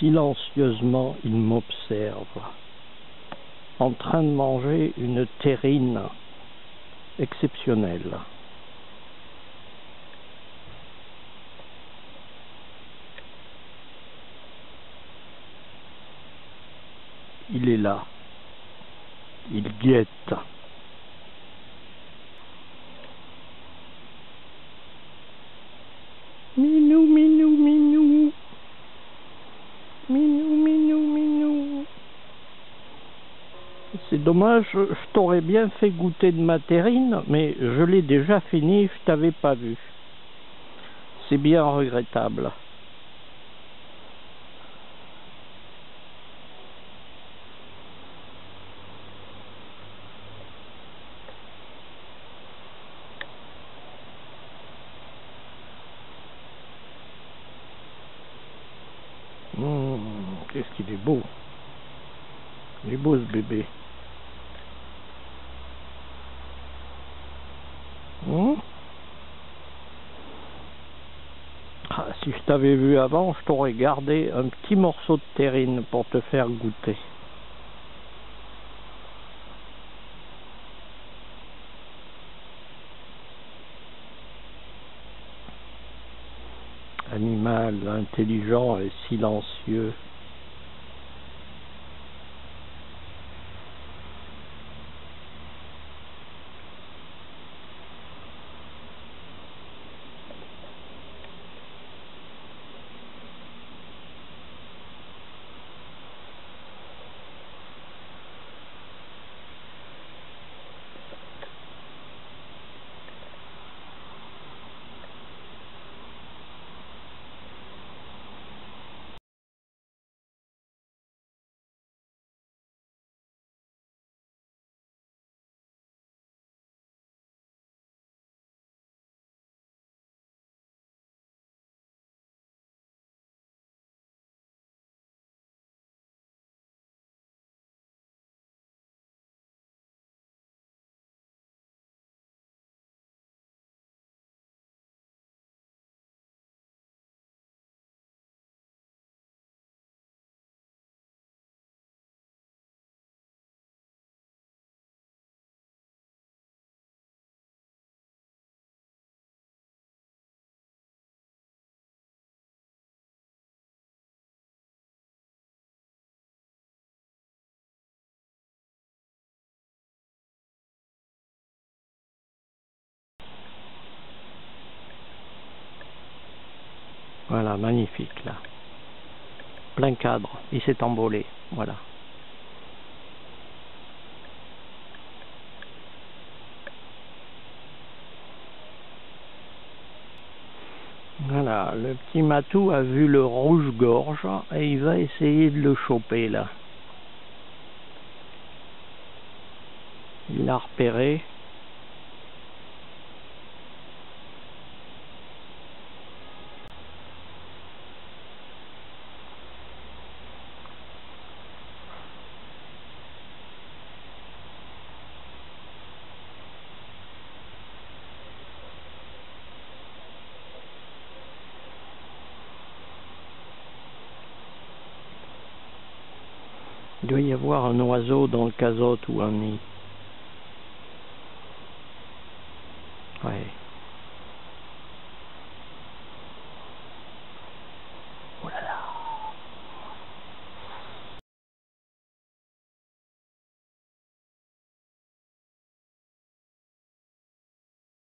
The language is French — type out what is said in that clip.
Silencieusement, il m'observe, en train de manger une terrine exceptionnelle. Il est là. Il guette. Dommage, je t'aurais bien fait goûter de ma terrine, mais je l'ai déjà fini, je t'avais pas vu. C'est bien regrettable. Mmh, Qu'est-ce qu'il est beau. Il est beau ce bébé. Mmh. Ah, si je t'avais vu avant, je t'aurais gardé un petit morceau de terrine pour te faire goûter. Animal intelligent et silencieux. Voilà, magnifique là. Plein cadre, il s'est envolé, voilà. Voilà, le petit matou a vu le rouge-gorge et il va essayer de le choper là. Il l'a repéré. Il doit y avoir un oiseau dans le casotte ou un nid.